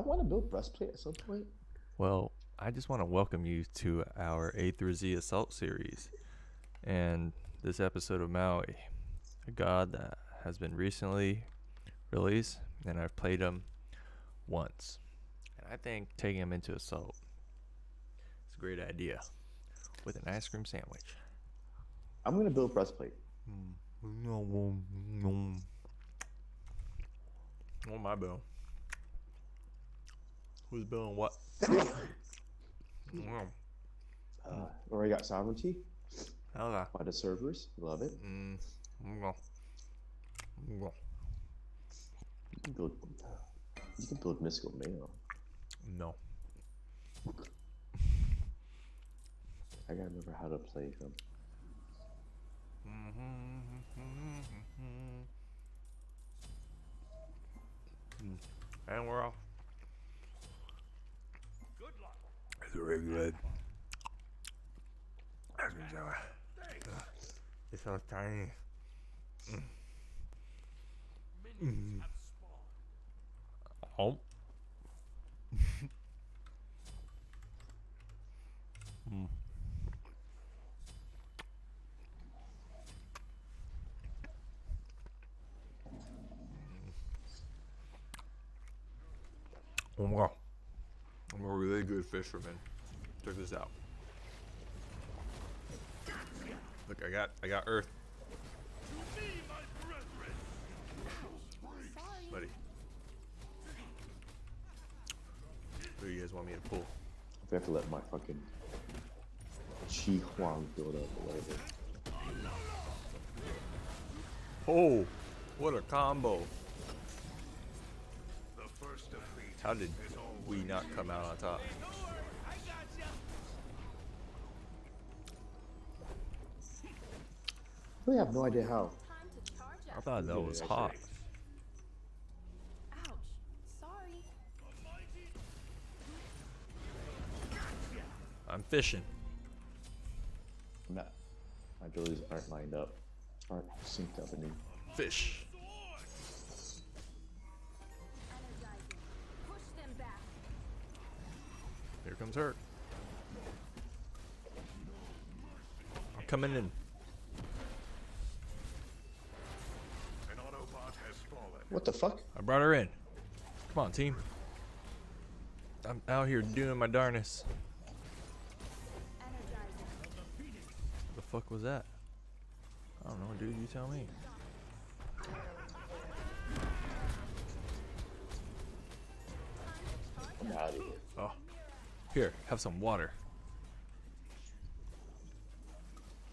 want to build breastplate at some point. Well, I just want to welcome you to our A through Z Assault series. And this episode of Maui, a god that has been recently released, and I've played him once. And I think taking him into Assault is a great idea with an ice cream sandwich. I'm gonna build breastplate. What am I building? Who's building what? Mm, Uh, already got sovereignty okay. by the servers. Love it. Mm, I'm gonna- I'm gonna- You can build. You can build mystical mail. No. I gotta remember how to play them. And we're off. It's a really good. Ice cream sandwich. It's so tiny. Mm. Oh. Mm. Oh my god. I'm a really good fisherman. Check this out. Look, I got I got earth, buddy. Who do you guys want me to pull? I have to let my fucking Chi Huang build up or whatever. Oh, what a combo! How did we not come out on top? I really have no idea how. Time to charge I thought that was hot. I'm fishing. I'm. My abilities aren't lined up. Aren't synced up in Fish. Comes her. I'm coming in. An Autobot has fallen. What the fuck? I brought her in. Come on, team. I'm out here doing my darnest. What the fuck was that? I don't know, dude. You tell me. I'm out of here. Oh, here, have some water.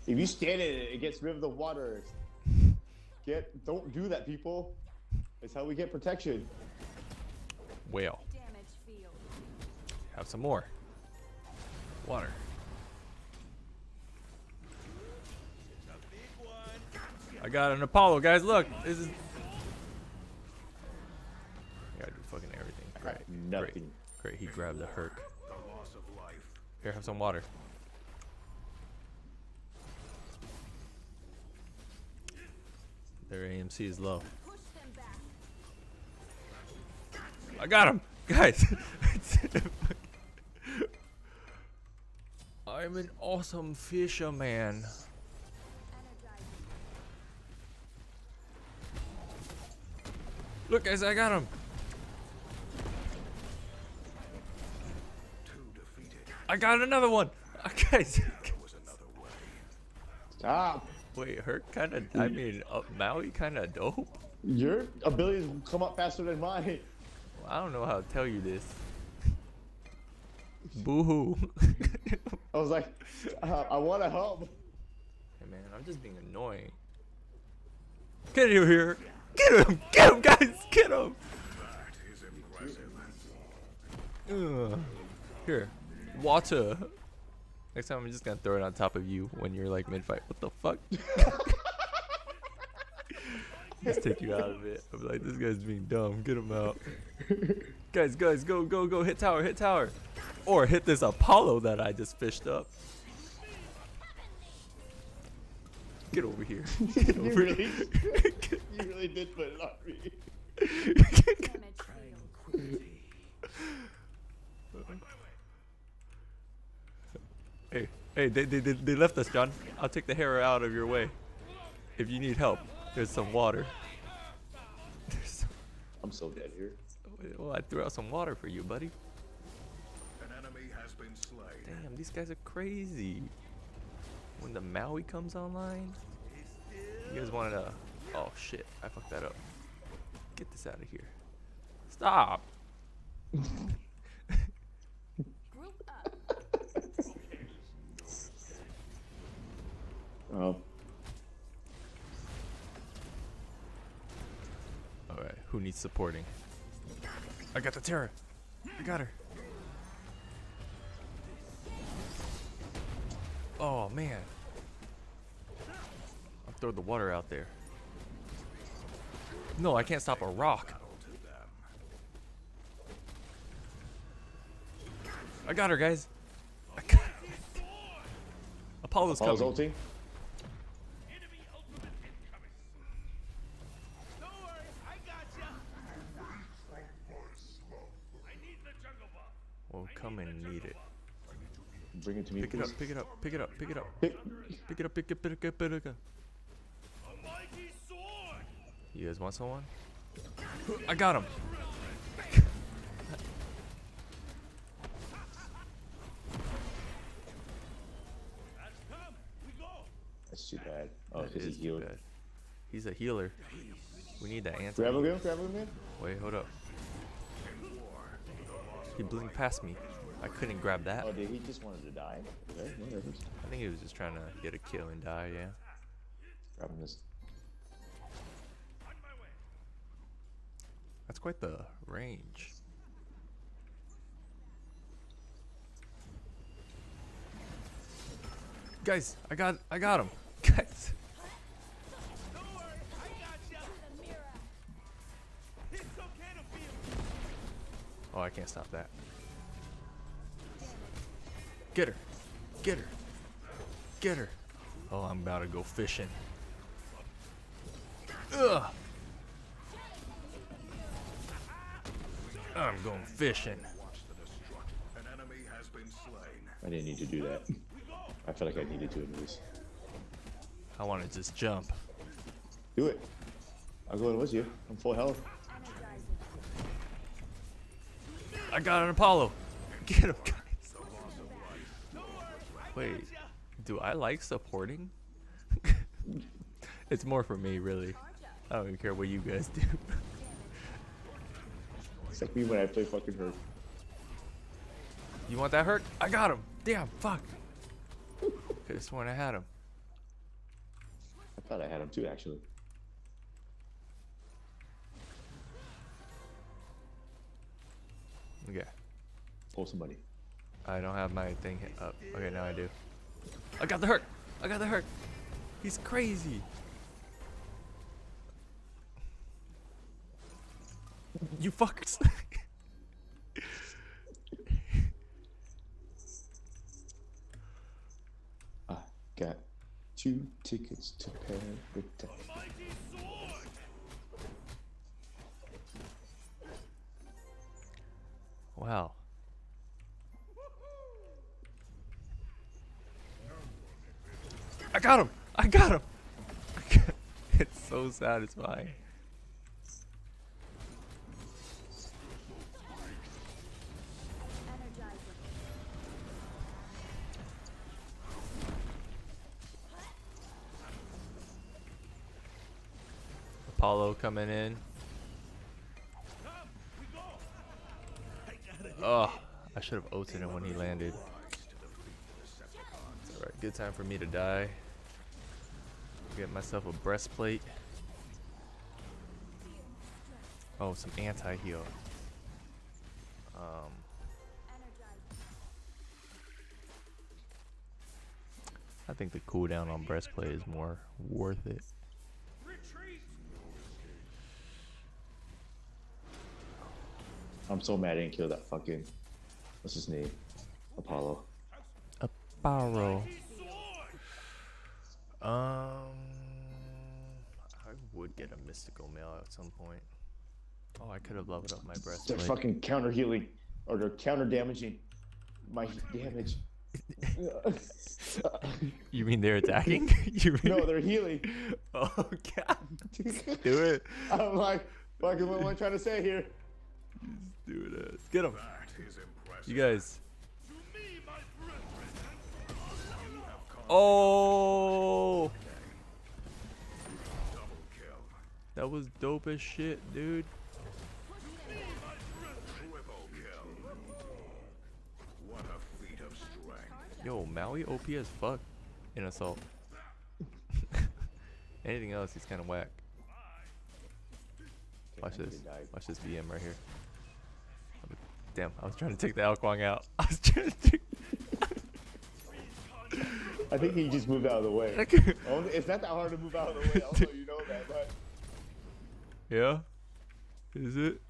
If you stand in it, it gets rid of the water. Get don't do that, people. It's how we get protection. Whale. Have some more. Water. I got an Apollo, guys. Look, this is. I gotta do fucking everything. Great. got Great. Great. He grabbed the Herc. The loss of life. Here, have some water. Their AMC is low. Push them back. I got him, guys. I'm an awesome fisherman. Look, guys, I got him. I got another one. Guys, There was another way. Stop. wait, her kind of. I mean, uh, Maui kind of dope. Your abilities come up faster than mine. I don't know how to tell you this. Boo hoo. I was like, uh, I want to help. Hey man, I'm just being annoying. Get him here! Get him! Get him, guys! Get him! That is. Ugh. Here, water. Next time I'm just gonna throw it on top of you when you're like mid fight. What the fuck? just take you out of it. I'm like, this guy's being dumb. Get him out. guys, guys, go, go, go! Hit tower, hit tower, or hit this Apollo that I just fished up. Get over here. Get You over really, here. you really did put it on me. Damage field. Hey, hey, they, they, they, they left us, John. I'll take the hair out of your way. If you need help, there's some water. There's some, I'm so dead here. well, I threw out some water for you, buddy. An enemy has been slain. Damn, these guys are crazy. When the Maui comes online, you guys wanted to. Oh shit, I fucked that up. Get this out of here. Stop. Group up. Oh, Alright, who needs supporting? I got the Terra. I got her. Oh man. I'll throw the water out there. No, I can't stop a rock. I got her, guys. I got her. Apollo's Apollo's coming. ulting. Enemy ultimate incoming. Don't worry, I got ya. I need the jungle buff. Well, come and need it. Bring it to me, Pick it up, pick it up, pick it up, pick it up. Pick- Pick it up, pick it, up, pick it, up, pick it up. You guys want someone? I got him. That's come. We go. That's too bad. Oh, That he is healed. He's a healer. We need that anti. Grab him grab him again. Wait, hold up. He blinked past me. I couldn't grab that. Oh, did he just wanted to die? Okay, whatever. I think he was just trying to get a kill and die, yeah. Grab him this. On my way. That's quite the range. Guys, I got I got him. Guys. Don't worry, I got ya. It's okay to feel. Oh, I can't stop that. Get her. Get her. Get her. Oh, I'm about to go fishing. Ugh. I'm going fishing. Watch the destruction. An enemy has been slain. I didn't need to do that. I felt like I needed to at least. I want to just jump. Do it. I'll go in with you. I'm full health. I got an Apollo. Get him, guys. Wait, do I like supporting? it's more for me, really. I don't even care what you guys do. It's like me when I play fucking hurt. you want that hurt? I got him. Damn, fuck. Could have sworn I had him. I thought I had him too, actually. Okay. Pull somebody. I don't have my thing hit up. Okay, now I do. I got the Herc. I got the Herc. He's crazy. You fuckers. I got two tickets to paradise. Wow. I got him. I got him. it's so satisfying. Apollo coming in. Oh, I should have ulted him when he landed. Alright, good time for me to die. Get myself a breastplate. Oh, some anti-heal. Um, I think the cooldown on breastplate is more worth it. I'm so mad I didn't kill that fucking. What's his name? Apollo. Apollo. Um, would get a mystical mail at some point. Oh, I could have leveled up my breath. They're fucking counter healing. Or they're counter damaging. my damage. You mean they're attacking? you mean no, they're healing. Oh god. Do it. I'm like, fucking what am I trying to say here? Just Do it. uh, Get him. That is impressive. You guys. To me, my brethren. You have conquered Oh, that was dope as shit, dude. Triple kill. What a feat of strength. Yo, Maui OP as fuck in assault. Anything else, he's kind of whack. Watch this. Watch this VM right here. Damn, I was trying to take the Ao Kuang out. I was trying to take. I think he just moved out of the way. Only- It's not that hard to move out of the way. Also, you know that, but yeah? Is it?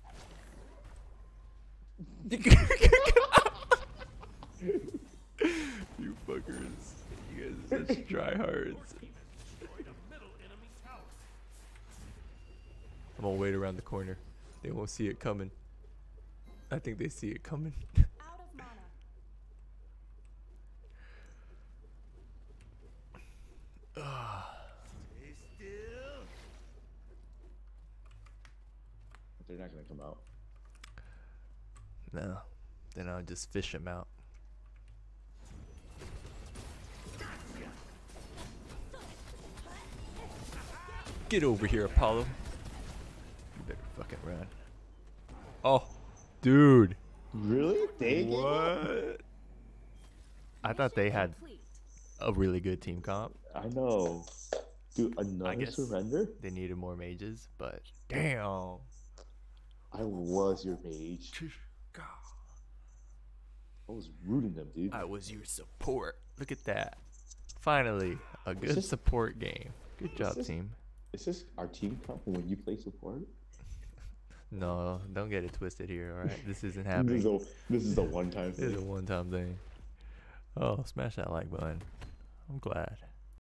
you fuckers. You guys are such tryhards. Destroyed a middle enemy tower. I'm gonna wait around the corner. They won't see it coming. I think they see it coming. Out of mana. Stay still. They're not gonna come out. no. Then I'll just fish him out. Get over here, Apollo. You better fucking run. Oh, dude. Really? They? What? I thought they had a really good team comp. I know. Dude, another guess- surrender? They needed more mages, but damn. I was your mage. God. I was rooting them, dude. I was your support. Look at that. Finally, a good this- support game. Good job, this- team. Is this our team comp when you play support? No, don't get it twisted here, alright? This isn't happening. this is a one time thing. This is a one time thing. Oh, smash that like button. I'm glad.